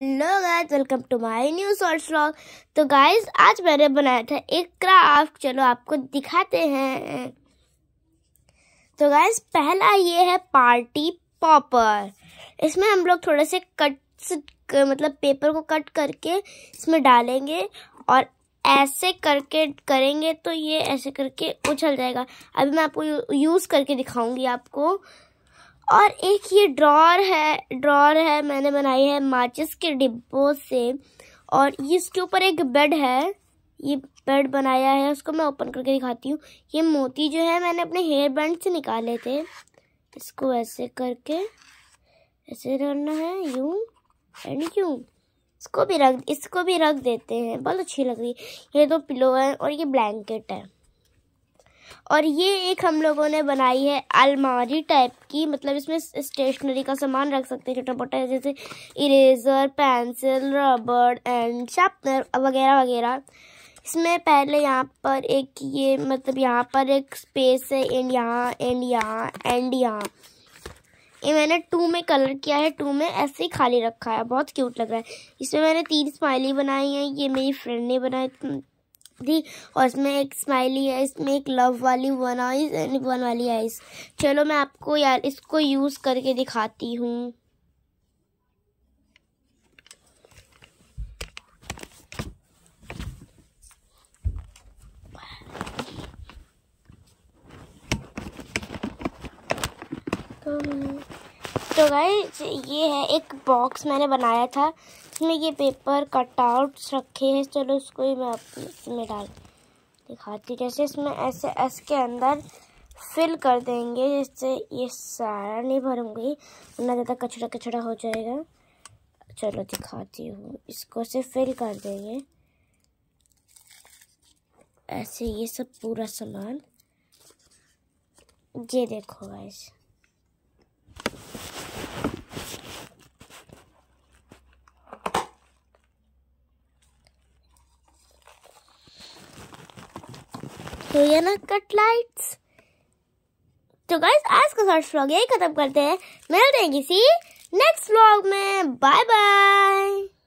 Hello guys welcome to my new short vlog तो guys आज मैंने बनाया था एक क्राफ्ट चलो आपको दिखाते हैं। तो गाइस पहला ये है पार्टी पॉपर इसमें हम लोग थोड़े से कट मतलब पेपर को कट करके इसमें डालेंगे और ऐसे करके, करेंगे तो ये ऐसे करके उछल जाएगा। अभी मैं आपको यूज़ करके दिखाऊँगी आपको। और एक ये ड्रॉर है ड्रॉर है, मैंने बनाई है माचिस के डिब्बों से। और इसके ऊपर एक बेड है, ये बेड बनाया है, उसको मैं ओपन करके दिखाती हूँ। ये मोती जो है, मैंने अपने हेयर बैंड से निकाले थे। इसको ऐसे करके, ऐसे करना है, यूँ एंड यूँ। इसको भी रख, इसको भी रख देते हैं, बहुत अच्छी लग रही है। ये दो पिलो है और ये ब्लैंकेट है। और ये एक हम लोगों ने बनाई है अलमारी टाइप की मतलब इसमें स्टेशनरी का सामान रख सकते हैं छोटा मोटा जैसे इरेजर पेंसिल रबड़ एंड शार्पनर वगैरह वगैरह। इसमें पहले यहाँ पर एक ये मतलब यहाँ पर एक स्पेस है एंड यहाँ एंड यहाँ एंड यहाँ। ये मैंने टू में कलर किया है टू में ऐसे ही खाली रखा है, बहुत क्यूट लग रहा है। इसमें मैंने तीन स्माइली बनाई है, ये मेरी फ्रेंड ने बनाई थी और इसमें एक स्माइली है, इसमें एक लव वाली वन आइज़ एंड वन वाली आइज़ चलो मैं आपको यार इसको यूज़ करके दिखाती हूँ। तो गाइस ये है एक बॉक्स मैंने बनाया था इसमें ये पेपर कटआउट्स रखे हैं। चलो उसको ही मैं इसमें डाल, दिखाती हूँ। जैसे इसमें ऐसे एस के अंदर फिल कर देंगे, जिससे ये सारा नहीं भरूँगी, वरना ज़्यादा कचरा कचरा हो जाएगा। चलो दिखाती हूँ। इसको से फिल कर देंगे। ऐसे ये सब पूरा सामान। ये देखो गाइस तो ये ना कट लाइट्स तो गाइस आज का शॉर्ट व्लॉग यही खत्म करते हैं। मिलते हैं किसी नेक्स्ट व्लॉग में। Bye bye